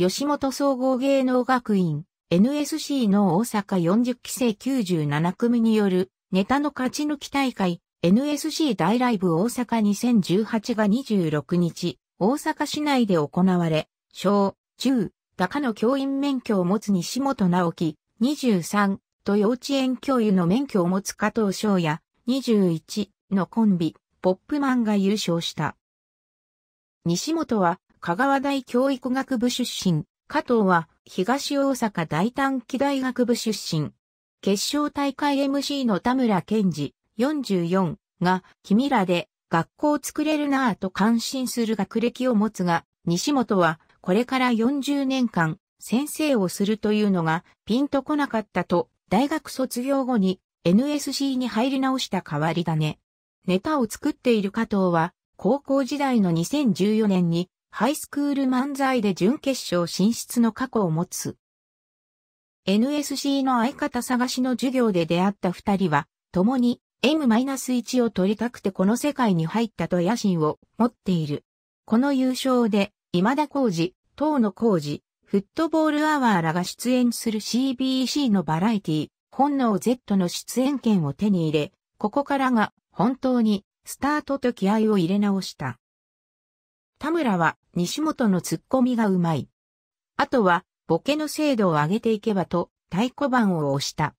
吉本総合芸能学院、NSC の大阪40期生97組によるネタの勝ち抜き大会、NSC 大ライブ大阪2018が26日、大阪市内で行われ、小、中、高の教員免許を持つ西本直樹、23と幼稚園教諭の免許を持つ加藤翔也、21のコンビ、ポップマンが優勝した。西本は香川大教育学部出身、加藤は東大阪大短期大学部出身。決勝大会 MC の田村健二44が君らで学校を作れるなぁと感心する学歴を持つが、西本はこれから40年間先生をするというのがピンとこなかったと大学卒業後に NSC に入り直した代わりだね。ネタを作っている加藤は高校時代の2014年にハイスクール漫才で準決勝進出の過去を持つ。NSC の相方探しの授業で出会った二人は、共に M-1 を取りたくてこの世界に入ったと野心を持っている。この優勝で、今田耕司、東野耕司、フットボールアワーらが出演する CBC のバラエティ、本能 Z の出演権を手に入れ、ここからが本当にスタートと気合を入れ直した。田村は西本のツッコミがうまい。あとはボケの精度を上げていけばと太鼓判を押した。